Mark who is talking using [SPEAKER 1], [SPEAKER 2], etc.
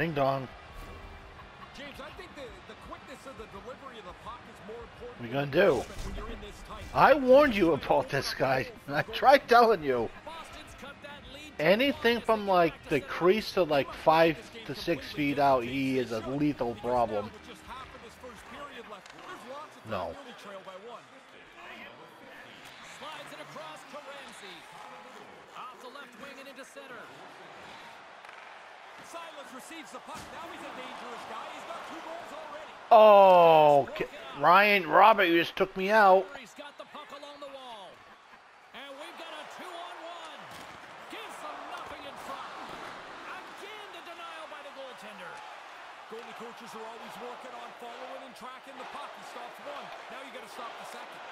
[SPEAKER 1] Ding dong.
[SPEAKER 2] James, I think the, the quickness of the delivery of the puck is more important.
[SPEAKER 1] What you gonna do?
[SPEAKER 2] the when you're in this tight.
[SPEAKER 1] I warned you about this guy. I tried telling you.
[SPEAKER 3] Boston's cut that lead.
[SPEAKER 1] Anything from like the crease to like five to six feet out, he is a lethal problem.
[SPEAKER 2] With just half of this first period left, there's lots of time
[SPEAKER 1] No.
[SPEAKER 2] to trail by one.
[SPEAKER 3] Slides it across to Ramsey. Off the left wing and into center.
[SPEAKER 2] Silas receives the puck. Now he's a dangerous guy. He's got two goals already.
[SPEAKER 1] Oh, K- Ryan, Robert, you just took me out.
[SPEAKER 3] He's got the puck along the wall. And we've got a two-on-one. Gives them nothing in front. Again, the denial by the goaltender.
[SPEAKER 2] Goalie coaches are always working on following and tracking the puck. He stops one. Now you got to stop the second.